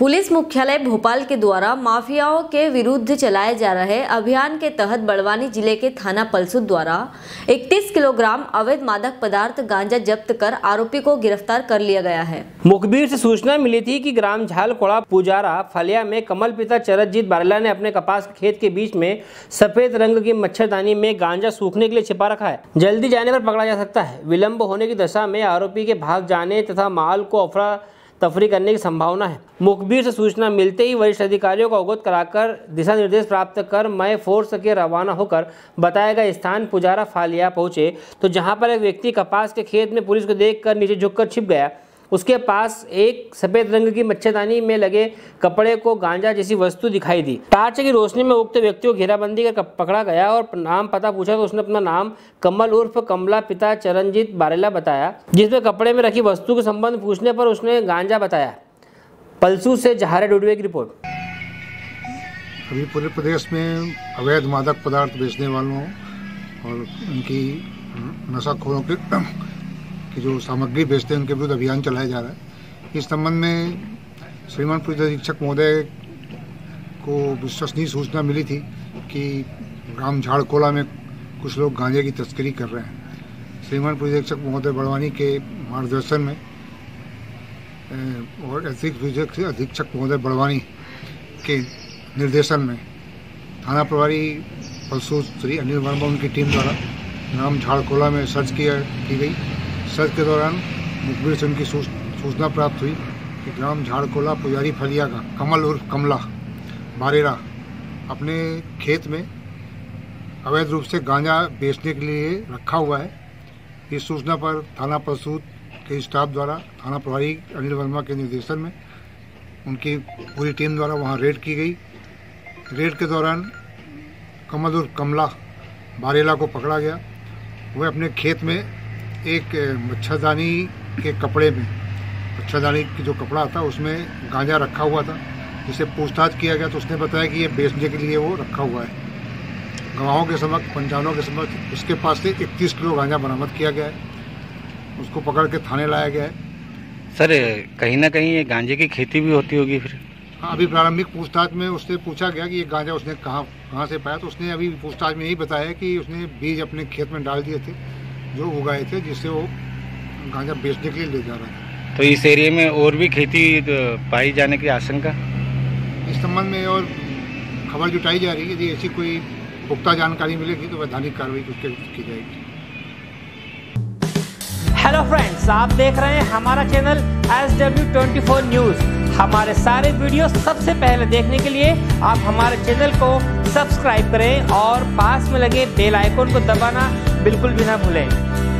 Police मुख्यालय भोपाल के द्वारा माफियाओं के विरुद्ध चलाए जा रहे अभियान के तहत बड़वानी ज़िले के थाना पलसुद द्वारा 31 किलोग्राम अवैध मादक पदार्थ गांजा जब्त कर आरोपी को गिरफ़्तार कर लिया गया है। मुखबिर से सूचना मिली थी कि ग्राम झालकोड़ा पुजारा फलिया में कमल पिता चरतजीत बारेला ने अपने कपास खेत के बीच में सफ़ेद रंग की मच्छरदानी में गांजा सूखने के लिए छिपा रखा है। जल्दी जाने पर पकड़ा जा सकता है। विलम्ब होने की दशा में आरोपी के भाग जाने तथा माल को अफरा तफरी करने की संभावना है। मुखबिर से सूचना मिलते ही वरिष्ठ अधिकारियों को अवगत कराकर दिशा निर्देश प्राप्त कर मैं फोर्स के रवाना होकर बताया गया स्थान पुजारा फालिया पहुँचे। तो जहाँ पर एक व्यक्ति कपास के खेत में पुलिस को देखकर नीचे झुककर छिप गया उसके पास एक सफ़ेद रंग की मच्छरदानी में लगे कपड़े को गांजा जैसी वस्तु दिखाई दी। टार्च की रोशनी में उक्त व्यक्ति को घेराबंदी कर पकड़ा गया और नाम पता पूछा तो उसने अपना नाम कमल उर्फ़ कमला पिता चरणजीत बारेला बताया, जिसमें कपड़े में रखी वस्तु के संबंध पूछने पर उसने गांजा बताया। पलसू से जहारे डुडवे की रिपोर्ट। अभी पूरे प्रदेश में अवैध मादक पदार्थ बेचने वालों और उनकी नशाखोरों के की जो सामग्री बेचते हैं, उनके विरुद्ध अभियान चलाया जा रहा है। इस संबंध में श्रीमान पुलिस अधीक्षक महोदय को विश्वसनीय सूचना मिली थी कि ग्राम झाड़कोला में कुछ लोग गांजे की तस्करी कर रहे हैं। श्रीमान पुलिस अधीक्षक महोदय बड़वानी के मार्गदर्शन में और अतिरिक्त अधीक्षक महोदय बड़वानी के निर्देशन में थाना प्रभारी पलसू श्री अनिल वर्मा उनकी टीम द्वारा ग्राम झाड़कोला में सर्च किया, की गई। सर्च के दौरान मुखबिर से उनकी सूचना प्राप्त हुई कि ग्राम झाड़कोला पुजारी फलिया का, कमल उर्फ़ कमला, बारेरा, अपने खेत में अवैध रूप से गांजा बेचने के लिए रखा हुआ है। इस सूचना पर थाना प्रसूत के स्टाफ द्वारा, थाना प्रभारी अनिल वर्मा के निर्देशन में उनकी पूरी टीम द्वारा वहाँ रेड की गई। रेड के दौरान कमल उर्फ़ कमला बारेला को पकड़ा गया। वह अपने खेत में एक मच्छरदानी के कपड़े में मच्छरदानी की जो कपड़ा था उसमें गांजा रखा हुआ था जिसे पूछताछ किया गया तो उसने बताया कि ये बेचने के लिए वो रखा हुआ है। गवाहों के समक्ष पंचानों के समक्ष उसके पास से इकतीस किलो गांजा बरामद किया गया है। उसको पकड़ के थाने लाया गया है। सर कहीं ना कहीं ये गांजे की खेती भी होती होगी फिर। हाँ अभी प्रारंभिक पूछताछ में उससे पूछा गया कि ये गांजा उसने कहाँ कहाँ से पाया तो उसने अभी पूछताछ में यही बताया कि उसने बीज अपने खेत में डाल दिए थे। जो उगाए थे जिससे वो गांजा बेचने के लिए ले जा रहा था। तो इस एरिया में और भी खेती पाई जाने की आशंका? इस संबंध में और खबर जुटाई जा रही है यदि ऐसी कोई पुख्ता जानकारी मिलेगी तो वैधानिक कार्रवाई उसके की जाएगी। हेलो फ्रेंड्स आप देख रहे हैं हमारा channel S W twenty four news हमारे सारे वीडियो सबसे पहले देखने के लिए आप हमारे चैनल को सब्सक्राइब करें और पास में लगे बेल आइकन को दबाना बिल्कुल भी ना भूलें।